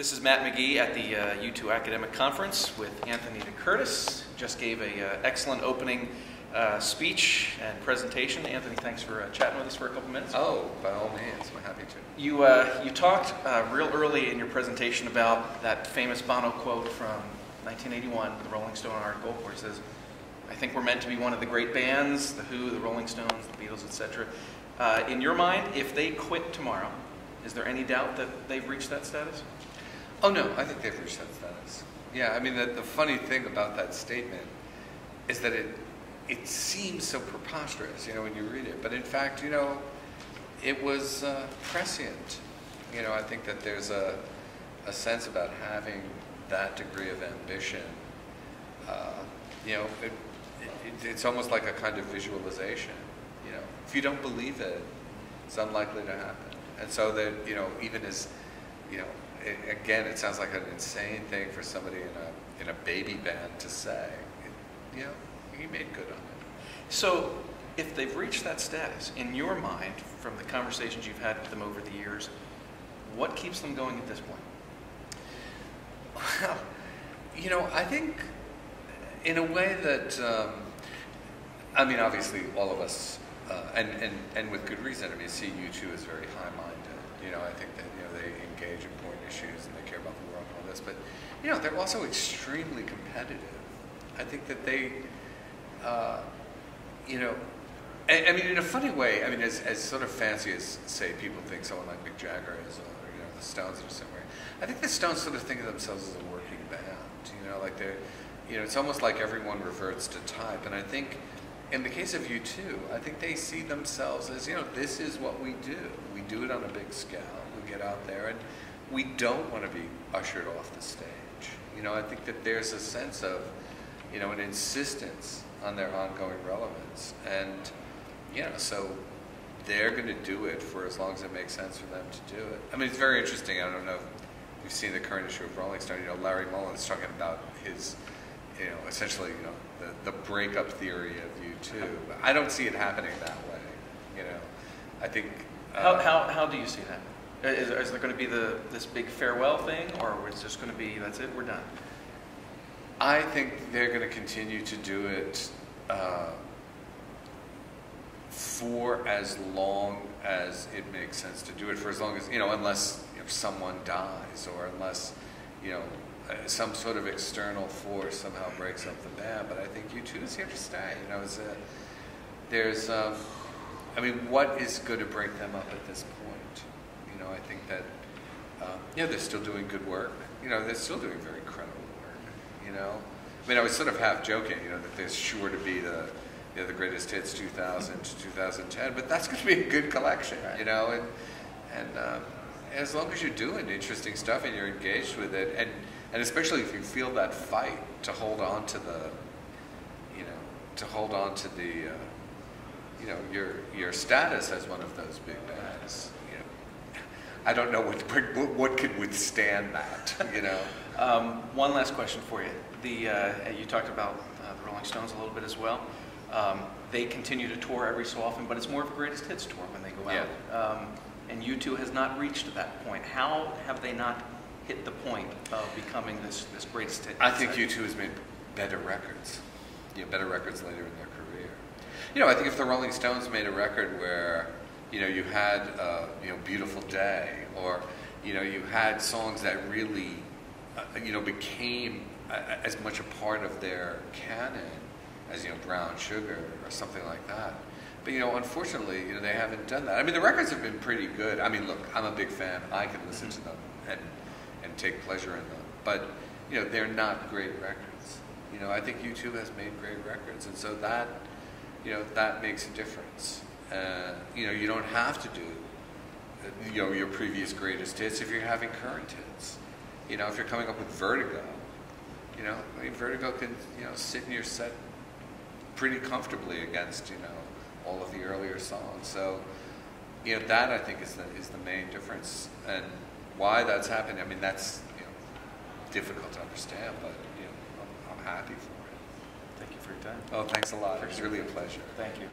This is Matt McGee at the uh, U2 Academic Conference with Anthony DeCurtis. Just gave an uh, excellent opening uh, speech and presentation. Anthony, thanks for uh, chatting with us for a couple minutes. Oh, by all means, I'm happy to. You, uh, you talked uh, real early in your presentation about that famous Bono quote from 1981, the Rolling Stone article, where he says, I think we're meant to be one of the great bands, The Who, the Rolling Stones, the Beatles, etc. Uh, in your mind, if they quit tomorrow, is there any doubt that they've reached that status? Oh no, I think they've reached that status. Yeah, I mean the, the funny thing about that statement is that it it seems so preposterous, you know, when you read it. But in fact, you know, it was uh, prescient. You know, I think that there's a a sense about having that degree of ambition. Uh, you know, it, it, it's almost like a kind of visualization. You know, if you don't believe it, it's unlikely to happen. And so that you know, even as you know, it, again, it sounds like an insane thing for somebody in a in a baby band to say. It, you know, he made good on it. So, if they've reached that status, in your mind, from the conversations you've had with them over the years, what keeps them going at this point? Well, you know, I think in a way that, um, I mean, obviously, all of us, uh, and, and, and with good reason, I mean, see U2 is very high minded. You know, I think that, you know, they engage in important issues and they care about the world and all this, but, you know, they're also extremely competitive. I think that they, uh, you know, I, I, mean, in a funny way, I mean, as, as sort of fancy as, say, people think someone like Mick Jagger is, or, you know, the Stones are somewhere. I think the Stones sort of think of themselves as a working band, you know, like they're, you know, it's almost like everyone reverts to type, and I think, in the case of U2, I think they see themselves as, you know, this is what we do. Do it on a big scale. We get out there, and we don't want to be ushered off the stage. You know, I think that there's a sense of, you know, an insistence on their ongoing relevance. And, you know, so they're going to do it for as long as it makes sense for them to do it. I mean, it's very interesting. I don't know if you've seen the current issue of Rolling Stone. You know, Larry Mullen's talking about his, you know, essentially, you know, the, the breakup theory of U2. I don't see it happening that way. You know, I think. Uh, how, how, how do you see that? Is, is, there going to be the this big farewell thing, or is it just going to be that's it, we're done? I think they're going to continue to do it uh, for as long as it makes sense to do it. For as long as you know, unless you know, someone dies, or unless you know uh, some sort of external force somehow breaks up the band. But I think U2 is here to stay. You know, a, there's, um, I mean, what is going to break them up at this point? You know, I think that, um, know, they're still doing good work. You know, they're still doing very credible work. You know, I mean, I was sort of half joking. You know, that there's sure to be the you know, the greatest hits 2000 to 2010, but that's going to be a good collection. You know, and and. Um, as long as you're doing interesting stuff and you're engaged with it, and and especially if you feel that fight to hold on to the, you know, to hold on to the, uh, you know, your your status as one of those big bands. You know, I don't know what what could withstand that. You know. um, one last question for you. The uh, you talked about uh, the Rolling Stones a little bit as well. Um, they continue to tour every so often, but it's more of a greatest hits tour when they go out. Yeah. Um, and U2 has not reached that point. How have they not hit the point of becoming this, this greatest hit? I think U2 has made better records, you know, better records later in their career. You know, I think if the Rolling Stones made a record where, you know, you had, uh, you know, Beautiful Day, or, you know, you had songs that really, uh, you know, became as much a part of their canon as, you know, Brown Sugar or something like that. But you know, unfortunately, you know, they haven't done that. I mean, the records have been pretty good. I mean, look, I'm a big fan. I can listen to them and and take pleasure in them. But you know, they're not great records. You know, I think U2 has made great records, and so that you know that makes a difference. Uh, you know, you don't have to do you know your previous greatest hits if you're having current hits. You know, if you're coming up with Vertigo, you know, I mean, Vertigo can you know sit in your set pretty comfortably against you know all of the earlier songs. So, you know, that I think is the is the main difference, and why that's happening. I mean, that's you know difficult to understand, but you know, I'm, I'm happy for it. For your time. Oh, thanks a lot. It was really a pleasure. Thank you.